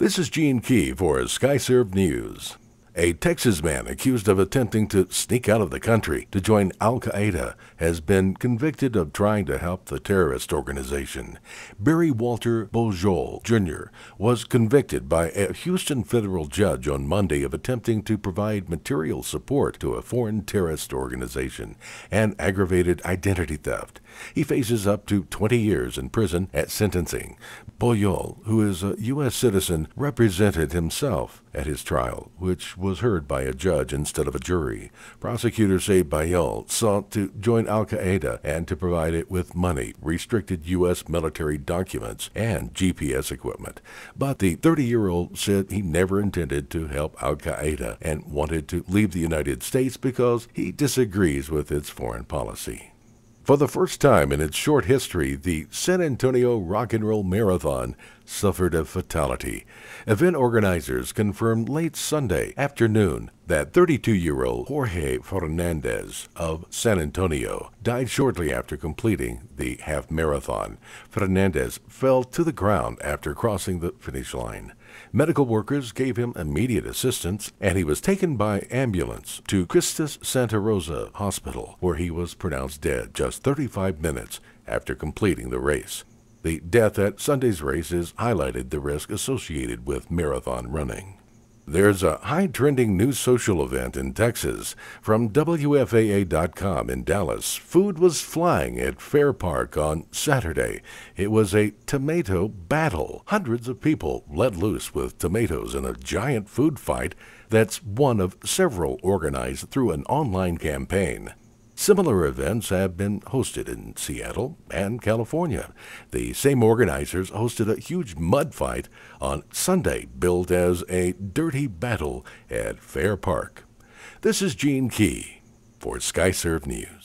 This is Gene Key for SkyServe News. A Texas man accused of attempting to sneak out of the country to join Al Qaeda has been convicted of trying to help the terrorist organization. Barry Walter Bujol Jr. was convicted by a Houston federal judge on Monday of attempting to provide material support to a foreign terrorist organization and aggravated identity theft. He faces up to 20 years in prison at sentencing. Bujol, who is a U.S. citizen, represented himself at his trial, which was heard by a judge instead of a jury. Prosecutors say Bujol sought to join Al Qaeda and to provide it with money, restricted U.S. military documents, and GPS equipment. But the 30 year old said he never intended to help Al Qaeda and wanted to leave the United States because he disagrees with its foreign policy. For the first time in its short history, the San Antonio Rock and Roll Marathon suffered a fatality. Event organizers confirmed late Sunday afternoon that 32 year old Jorge Fernandez of San Antonio died shortly after completing the half marathon. Fernandez fell to the ground after crossing the finish line. Medical workers gave him immediate assistance, and he was taken by ambulance to Christus Santa Rosa Hospital, where he was pronounced dead just 35 minutes after completing the race. The death at Sunday's race has highlighted the risk associated with marathon running. There's a high trending new social event in Texas. From WFAA.com in Dallas, food was flying at Fair Park on Saturday. It was a tomato battle. Hundreds of people let loose with tomatoes in a giant food fight that's one of several organized through an online campaign. Similar events have been hosted in Seattle and California. The same organizers hosted a huge mud fight on Sunday, billed as a dirty battle at Fair Park. This is Gene Key for SkyServe News.